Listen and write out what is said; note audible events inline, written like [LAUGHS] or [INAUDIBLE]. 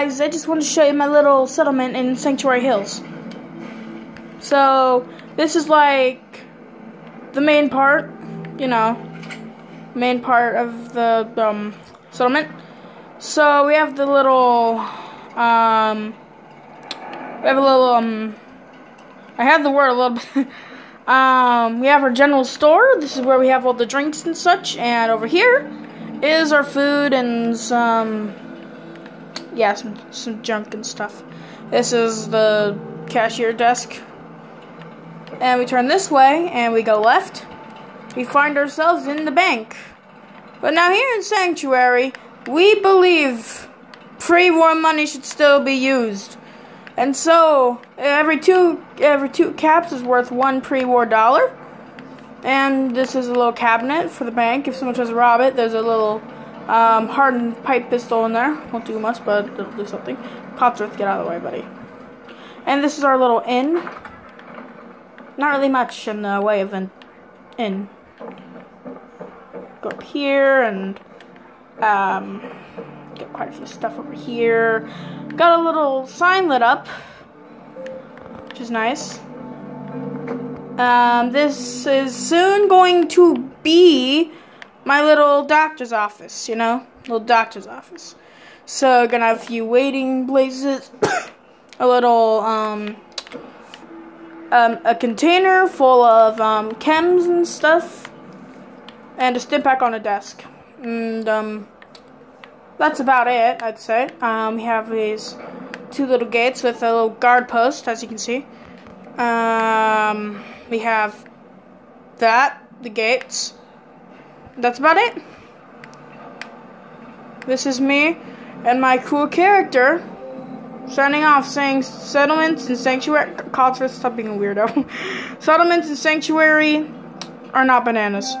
guys, I just want to show you my little settlement in Sanctuary Hills. So, this is like the main part, you know, main part of the um, settlement. So, we have the little, um, we have a little, um, I have the word a little bit. [LAUGHS] um, we have our general store. This is where we have all the drinks and such. And over here is our food and some yeah, some, some junk and stuff. This is the cashier desk. And we turn this way and we go left. We find ourselves in the bank. But now here in Sanctuary, we believe pre-war money should still be used. And so every two every two caps is worth one pre-war dollar. And this is a little cabinet for the bank. If someone tries to rob it, there's a little um, hardened pipe pistol in there. Won't do much, but it'll do something. Codsworth, get out of the way, buddy. And this is our little inn. Not really much in the way of an inn. Go up here and um, get quite a few stuff over here. Got a little sign lit up, which is nice. Um, this is soon going to be my little doctor's office, you know? Little doctor's office. So, gonna have a few waiting places, [COUGHS] a little, um, um, a container full of, um, chems and stuff, and a Stimpak on a desk. And, um, that's about it, I'd say. Um, we have these two little gates with a little guard post, as you can see. Um, we have that, the gates that's about it. This is me and my cool character signing off saying settlements and sanctuary. Codsworth, stop being a weirdo. [LAUGHS] settlements and sanctuary are not bananas.